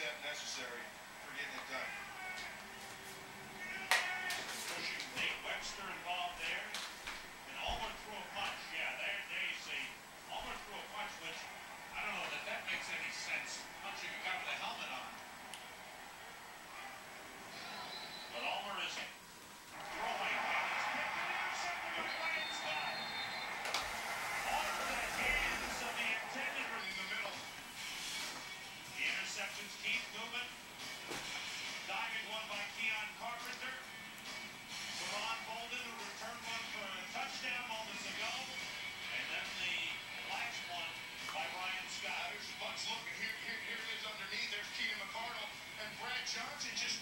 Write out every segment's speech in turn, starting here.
step necessary for getting it done. shots, it just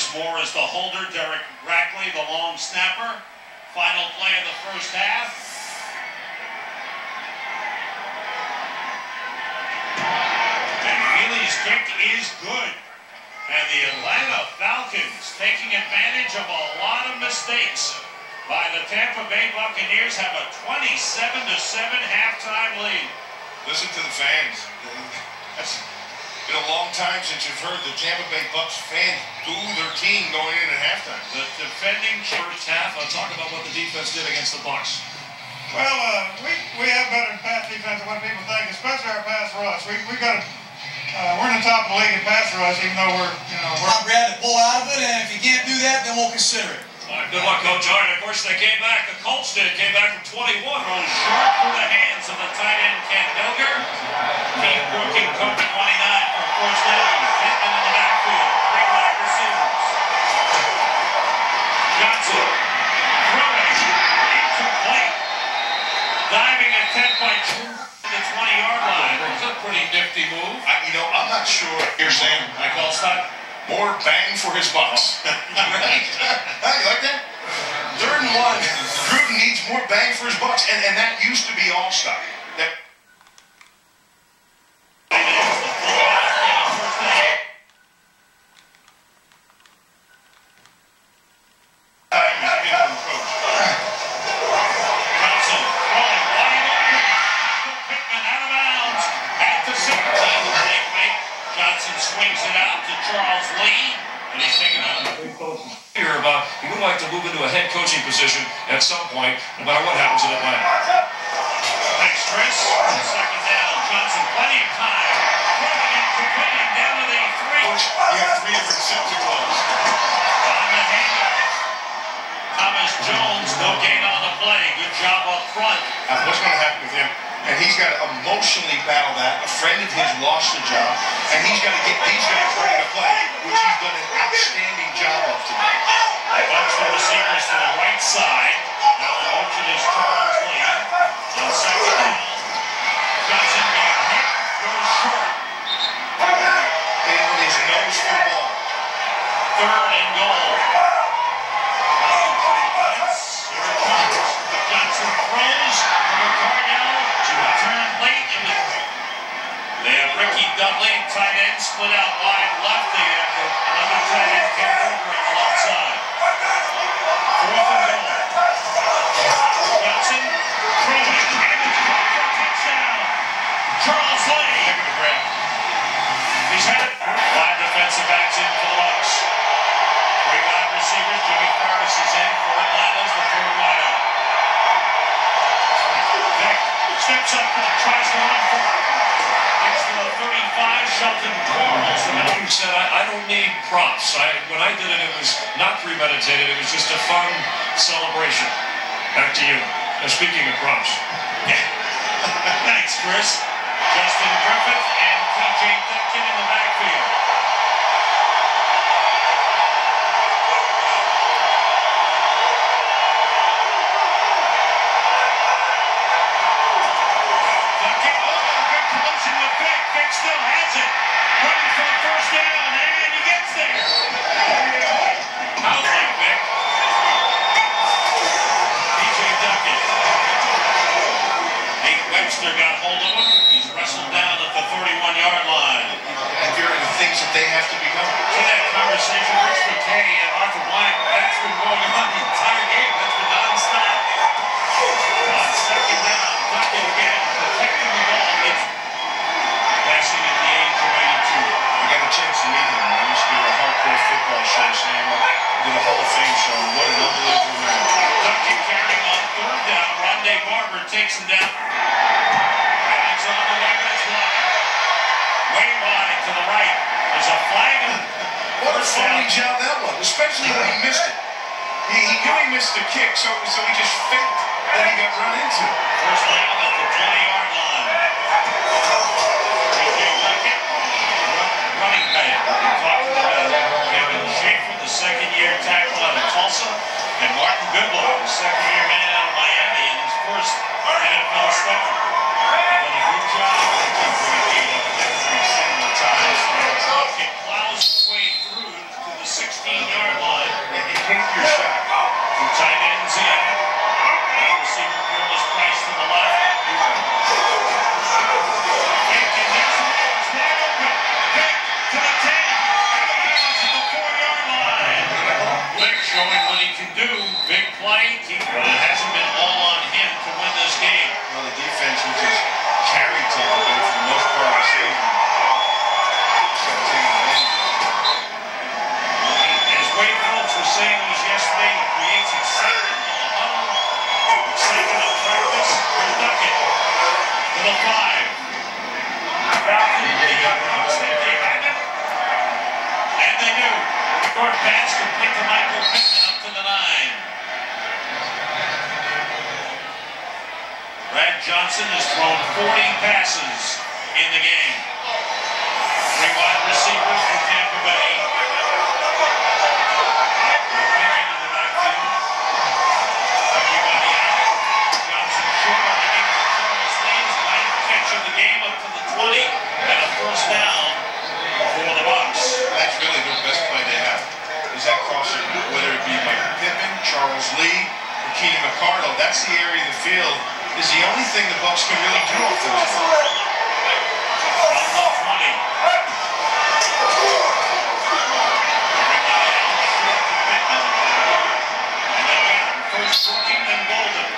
Chris Mohr is the holder. Derek Rackley, the long snapper. Final play of the first half. And Feely's kick is good. And the Atlanta Falcons taking advantage of a lot of mistakes by the Tampa Bay Buccaneers have a 27 to 7 halftime lead. Listen to the fans. It's been a long time since you've heard the Tampa Bay Bucks fans boo their team going in at halftime. The defending First half, I'll talk about what the defense did against the Bucks. Well, uh, we, we have better pass defense than what people think, especially our pass rush. We, we got, uh, we're in the top of the league in pass rush, even though we're, you know, we're, I'm glad to pull out of it, and if you can't do that, then we'll consider it. All right, good luck, Coach. All right, of course, they came back. The Colts did. Came back from 21. Rolling short through the hands Sam. I call stop. More bang for his bucks. right? You like that? Third and one. Gruden needs more bang for his bucks, and, and that used to be all stock. At some point, no matter what happens in Atlanta. Thanks, Chris. Second down. Johnson, plenty of time. Throwing completing down to the three. Coach, you have three different safety calls. On the handoff. Thomas Jones, no gain on the play. Good job up front. Uh, what's going to happen with him? And he's got to emotionally battle that. A friend of his lost the job, and he's got to get these guys ready to play, which he's done an outstanding job of today. Bunch of receivers to the right side. Now the motion is Charles Lee. On second down. Johnson being hit. Goes short. And with his nose for ball. Third and goal. Johnson throws. To late. They have Ricky Dudley, tight end, split out Tries to run for it. The 35, Shelton said, I, I don't need props. I, when I did it, it was not premeditated. It was just a fun celebration. Back to you. Uh, speaking of props. Yeah. Thanks, Chris. Justin Griffith and TJ Duckett in the backfield. Barber down. And it's on the Ravens line. Way wide to the right. There's a flag. What a funny job that was, especially when he missed it. He, he knew he missed the kick, so, so he just faked that he got run into. First down at the 20-yard line. TJ run- running back. Talking about Kevin Shaffer, the second-year tackle out of Tulsa, and Martin Goodlaw, the second-year Showing what he can do, big play, but it pass to Michael Pittman up to the nine. Brad Johnson has thrown 40 passes in the game. Three wide receivers for Tampa Bay. That's the area of the field is the only thing the Bucks can really do offensively. From the 20. First Brooking, then Golden.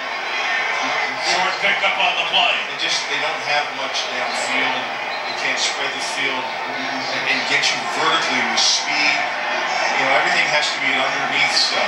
Short pickup on the play. They just they don't have much downfield. They can't spread the field and get you vertically with speed. You know, everything has to be an underneath stuff.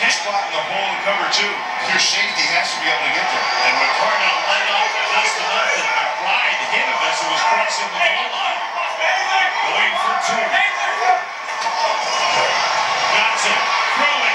his spot in the hole in cover two. Your safety has to be able to get there. And McCardell led off just enough that McBride hit him as he was crossing the goal line. Going for two. Got Johnson throwing.